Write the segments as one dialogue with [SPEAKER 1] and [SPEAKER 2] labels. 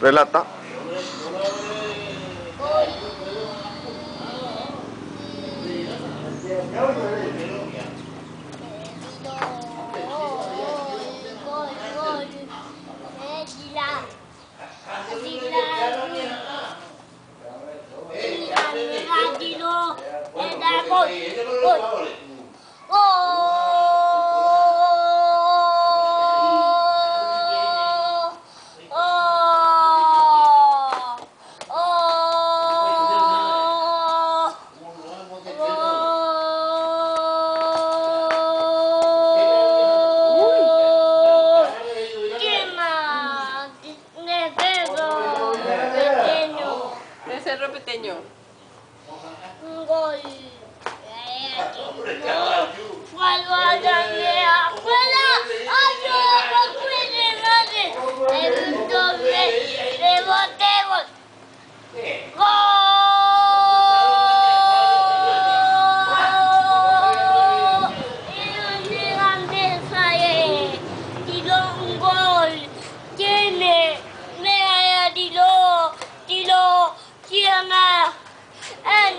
[SPEAKER 1] Relata.
[SPEAKER 2] De cerro pequeño.
[SPEAKER 3] Un gol. Cuando haya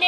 [SPEAKER 3] 你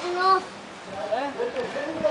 [SPEAKER 3] 絶
[SPEAKER 1] 対
[SPEAKER 2] 全部
[SPEAKER 3] だ
[SPEAKER 2] よ。